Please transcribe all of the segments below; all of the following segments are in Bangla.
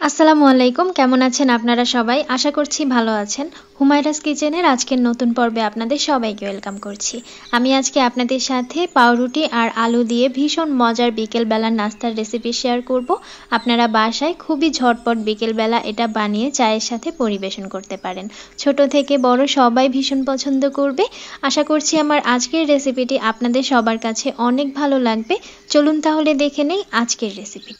আসসালামু আলাইকুম, কেমন আছেন আপনারা সবাই? আশা করছি ভালো আছেন। হুমায়রাস কিচেনের আজকের নতুন পর্বে আপনাদের সবাইকে ওয়েলকাম করছি। আমি আজকে আপনাদের সাথে পাউরুটি আর আলু দিয়ে ভীষণ মজার বিকেলবেলার নাস্তার রেসিপি শেয়ার করব। আপনারা বাসায় খুবই ঝটপট বিকেলবেলা এটা বানিয়ে চায়ের সাথে পরিবেশন করতে পারেন। ছোট থেকে বড় সবাই ভীষণ পছন্দ করবে। আশা করছি আমার আজকের রেসিপিটি আপনাদের সবার কাছে অনেক ভালো লাগবে। চলুন তাহলে দেখে নেই আজকের রেসিপি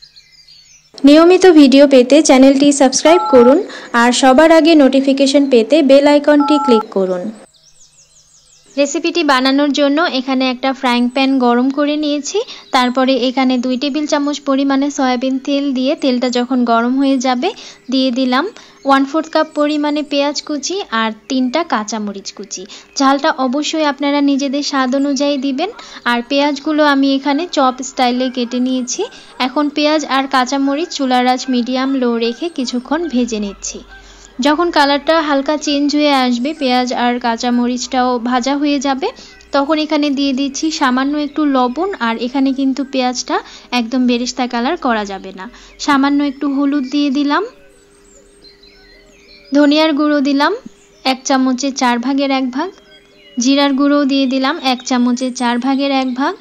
নিয়মিত ভিডিও পেতে চ্যানেলটি সাবস্ক্রাইব করুন আর সবার আগে নোটিফিকেশন পেতে বেল আইকনটি ক্লিক করুন। রেসিপিটি বানানোর জন্য এখানে একটা ফ্রাইং প্যান গরম করে নিয়েছি। তারপরে এখানে দুই টেবিল চামচ পরিমাণে সয়াবিন তেল দিয়ে তেলটা যখন গরম হয়ে যাবে, দিয়ে দিলাম ওয়ান ফোর্থ কাপ পরিমাণে পেঁয়াজ কুচি আর তিনটা কাঁচামরিচ কুচি। ঝালটা অবশ্যই আপনারা নিজেদের স্বাদ অনুযায়ী দিবেন। আর পেঁয়াজগুলো আমি এখানে চপ স্টাইলে কেটে নিয়েছি। এখন পেঁয়াজ আর কাঁচামরিচ চুলার আঁচ মিডিয়াম লো রেখে কিছুক্ষণ ভেজে নিচ্ছি। যখন কালারটা হালকা চেঞ্জ হয়ে আসবে, পেঁয়াজ আর কাঁচামরিচটাও ভাজা হয়ে যাবে, তখন এখানে দিয়ে দিচ্ছি সামান্য একটু লবণ আর এখানে কিন্তু পেঁয়াজটা একদম বেরেস্তা কালার করা যাবে না। সামান্য একটু হলুদ দিয়ে দিলাম। ধনিয়ার গুঁড়ো দিলাম, এক চামচের চার ভাগের এক ভাগ। জিরার গুঁড়ো দিয়ে দিলাম, এক চামচের চার ভাগের এক ভাগ।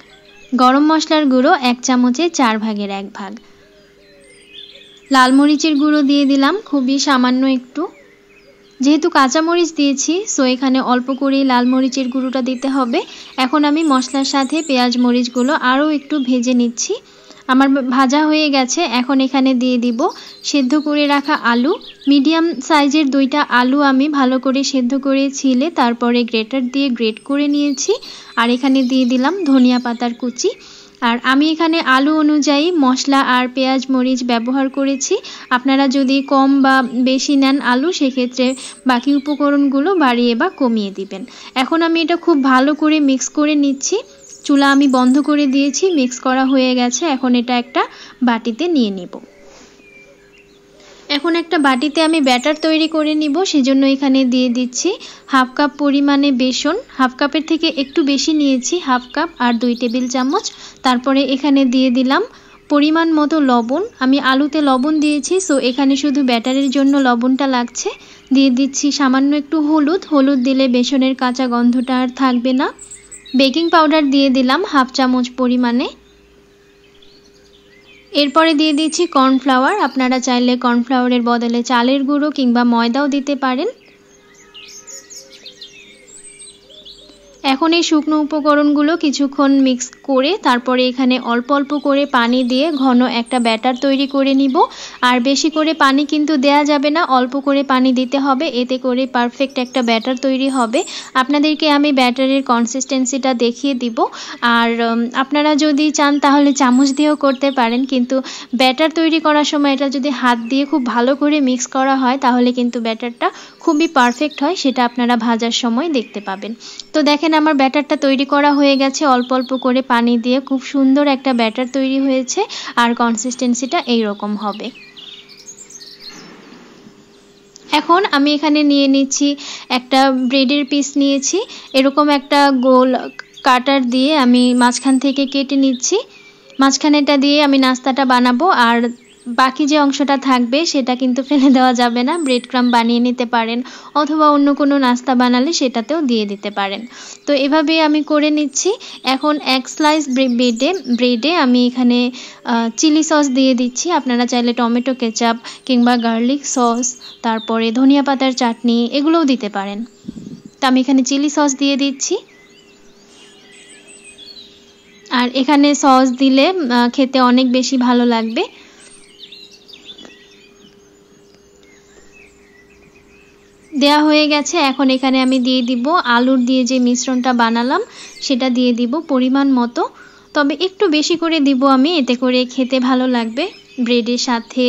গরম মশলার গুঁড়ো এক চামচের চার ভাগের এক ভাগ। লাল মরিচের গুঁড়ো দিয়ে দিলাম, খুবই সামান্য একটু। যেহেতু কাঁচামরিচ দিয়েছি সো এখানে অল্প করেই লাল মরিচের গুঁড়োটা দিতে হবে। এখন আমি মশলার সাথে পেঁয়াজ মরিচগুলো আরও একটু ভেজে নিচ্ছি। আমার ভাজা হয়ে গেছে, এখন এখানে দিয়ে দিব সেদ্ধ করে রাখা আলু। মিডিয়াম সাইজের দুইটা আলু আমি ভালো করে সেদ্ধ করে ছিলে, তারপরে গ্রেটার দিয়ে গ্রেট করে নিয়েছি। আর এখানে দিয়ে দিলাম ধনিয়া পাতার কুচি। আর আমি এখানে আলু অনুযায়ী মশলা আর পেঁয়াজ মরিচ ব্যবহার করেছি। আপনারা যদি কম বা বেশি নেন আলু, সেক্ষেত্রে বাকি উপকরণগুলো বাড়িয়ে বা কমিয়ে দিবেন। এখন আমি এটা খুব ভালো করে মিক্স করে নিচ্ছি। চুলা আমি বন্ধ করে দিয়েছি, মিক্স করা হয়ে গেছে। এখন এটা একটা বাটিতে নিয়ে নিব। এখন একটা বাটিতে আমি ব্যাটার তৈরি করে নিব, সেজন্য এখানে দিয়ে দিচ্ছি হাফ কাপ পরিমাণে বেসন। হাফ কাপের থেকে একটু বেশি নিয়েছি, হাফ কাপ আর দুই টেবিল চামচ। তারপরে এখানে দিয়ে দিলাম পরিমাণ মতো লবণ। আমি আলুতে লবণ দিয়েছি, সো এখানে শুধু ব্যাটারের জন্য লবণটা লাগছে। দিয়ে দিচ্ছি সামান্য একটু হলুদ। হলুদ দিলে বেসনের কাঁচা গন্ধটা আর থাকবে না। বেকিং পাউডার দিয়ে দিলাম হাফ চামচ পরিমাণে। এরপরে দিয়ে দিচ্ছি কর্নফ্লাওয়ার। আপনারা চাইলে কর্নফ্লাওয়ারের বদলে চালের গুঁড়ো কিংবা ময়দাও দিতে পারেন। এখন এই শুকনো উপকরণগুলো কিছুক্ষণ মিক্স করে তারপরে এখানে অল্প অল্প করে পানি দিয়ে ঘন একটা ব্যাটার তৈরি করে নিব। আর বেশি করে পানি কিন্তু দেয়া যাবে না, অল্প করে পানি দিতে হবে, এতে করে পারফেক্ট একটা ব্যাটার তৈরি হবে। আপনাদেরকে আমি ব্যাটারের কনসিস্টেন্সিটা দেখিয়ে দিব। আর আপনারা যদি চান তাহলে চামচ দিয়েও করতে পারেন, কিন্তু ব্যাটার তৈরি করার সময় এটা যদি হাত দিয়ে খুব ভালো করে মিক্স করা হয়, তাহলে কিন্তু ব্যাটারটা খুবই পারফেক্ট হয়, সেটা আপনারা ভাজার সময় দেখতে পাবেন। তো দেখেন আমার ব্যাটারটা তৈরি করা হয়ে গেছে, অল্প অল্প করে পানি দিয়ে খুব সুন্দর একটা ব্যাটার তৈরি হয়েছে, আর কনসিস্টেন্সিটা এইরকম হবে। এখন আমি এখানে নিয়ে নিচ্ছি একটা ব্রেডের পিস নিয়েছি। এরকম একটা গোল কাটার দিয়ে আমি মাঝখান থেকে কেটে নিচ্ছি। মাঝখানেটা দিয়ে আমি নাস্তাটা বানাবো, আর বাকি যে অংশটা থাকবে, সেটা কিন্তু ফেলে দেওয়া যাবে না। ব্রেড ক্রাম বানিয়ে নিতে পারেন অথবা অন্য কোনো নাস্তা বানালে সেটাতেও দিয়ে দিতে পারেন। তো এভাবে আমি করে নিচ্ছি। এখন এক স্লাইস ব্রেডে ব্রেডে আমি এখানে চিলি সস দিয়ে দিচ্ছি। আপনারা চাইলে টমেটো কেচাপ কিংবা গার্লিক সস তারপরে ধনিয়া পাতার চাটনি, এগুলোও দিতে পারেন। তো আমি এখানে চিলি সস দিয়ে দিচ্ছি। আর এখানে সস দিলে খেতে অনেক বেশি ভালো লাগবে। দেয়া হয়ে গেছে। এখন এখানে আমি দিয়ে দিব আলুর দিয়ে যে মিশ্রণটা বানালাম, সেটা দিয়ে দিব পরিমাণ মতো। তবে একটু বেশি করে দিব আমি, এতে করে খেতে ভালো লাগবে। ব্রেডের সাথে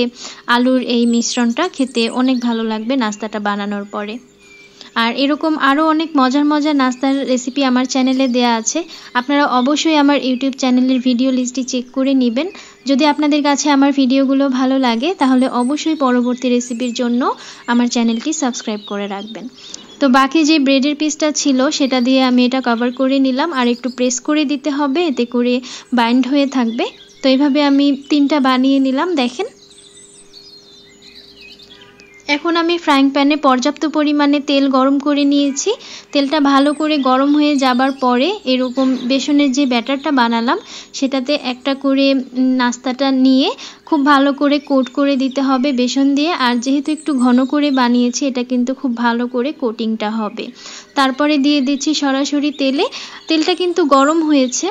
আলুর এই মিশ্রণটা খেতে অনেক ভালো লাগবে নাস্তাটা বানানোর পরে। আর এরকম আরও অনেক মজার মজার নাস্তার রেসিপি আমার চ্যানেলে দেয়া আছে। আপনারা অবশ্যই আমার ইউটিউব চ্যানেলের ভিডিও লিস্টটি চেক করে নেবেন। যদি আপনাদের কাছে আমার ভিডিওগুলো ভালো লাগে, তাহলে অবশ্যই পরবর্তী রেসিপির জন্য আমার চ্যানেলটি সাবস্ক্রাইব করে রাখবেন। তো বাকি যে ব্রেডের পিসটা ছিল, সেটা দিয়ে আমি এটা কভার করে নিলাম। আর একটু প্রেস করে দিতে হবে, এতে করে বাইন্ড হয়ে থাকবে। তো এইভাবে আমি তিনটা বানিয়ে নিলাম, দেখেন। এখন আমি ফ্রাইং প্যানে পর্যাপ্ত পরিমাণে তেল গরম করে নিয়েছি। তেলটা ভালো করে গরম হয়ে যাবার পরে এরকম বেসনের যে ব্যাটারটা বানালাম, সেটাতে একটা করে নাস্তাটা নিয়ে খুব ভালো করে কোট করে দিতে হবে বেসন দিয়ে। আর যেহেতু একটু ঘন করে বানিয়েছি, এটা কিন্তু খুব ভালো করে কোটিংটা হবে। তারপরে দিয়ে দিচ্ছি সরাসরি তেলে। তেলটা কিন্তু গরম হয়েছে।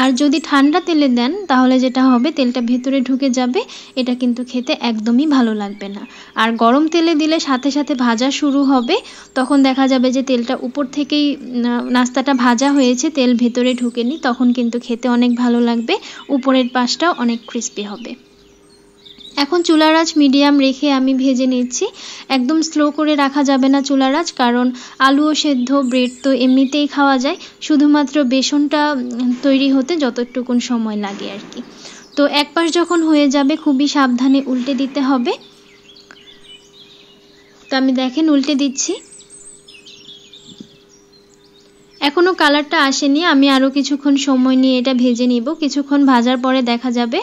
আর যদি ঠান্ডা তেলে দেন, তাহলে যেটা হবে, তেলটা ভেতরে ঢুকে যাবে। এটা কিন্তু খেতে একদমই ভালো লাগবে না। আর গরম তেলে দিলে সাথে সাথে ভাজা শুরু হবে। তখন দেখা যাবে যে তেলটা উপর থেকেই নাস্তাটা ভাজা হয়েছে, তেল ভেতরে ঢুকেনি, তখন কিন্তু খেতে অনেক ভালো লাগবে। উপরের পাশটাও অনেক ক্রিস্পি হবে। এখন চুলার আঁচ মিডিয়াম রেখে আমি ভেজে নিচ্ছি। একদম স্লো করে রাখা যাবে না চুলার আঁচ কারণ ও সেদ্ধ ব্রেড তো এমনিতেই খাওয়া যায়। শুধুমাত্র বেসনটা তৈরি হতে যতটুকুন সময় লাগে আর কি। তো এক পাশ যখন হয়ে যাবে, খুবই সাবধানে উল্টে দিতে হবে। তো আমি দেখেন উল্টে দিচ্ছি। এখনও কালারটা আসেনি, আমি আরও কিছুক্ষণ সময় নিয়ে এটা ভেজে নিব। কিছুক্ষণ ভাজার পরে দেখা যাবে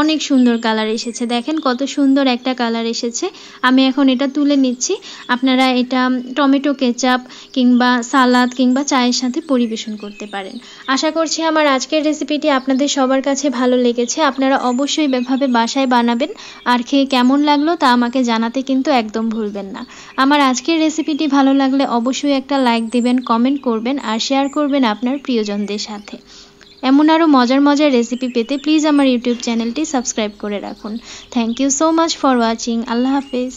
অনেক সুন্দর কালার এসেছে। দেখেন কত সুন্দর একটা কালার এসেছে। আমি এখন এটা তুলে নিচ্ছি। আপনারা এটা টমেটো কেচাপ কিংবা সালাদ কিংবা চায়ের সাথে পরিবেশন করতে পারেন। আশা করছি আমার আজকের রেসিপিটি আপনাদের সবার কাছে ভালো লেগেছে। আপনারা অবশ্যই এভাবে বাসায় বানাবেন। আর খেয়ে কেমন লাগল তা আমাকে জানাতে কিন্তু একদম ভুলবেন না। আমার আজকের রেসিপিটি ভালো লাগলে অবশ্যই একটা লাইক দিবেন, কমেন্ট করবেন। আর শেয়ার করবেন আপনার প্রিয়জনদের সাথে। এমন আরও মজার মজার রেসিপি পেতে প্লিজ আমার ইউটিউব চ্যানেলটি সাবস্ক্রাইব করে রাখুন। Thank you so much for watching Allah Hafiz.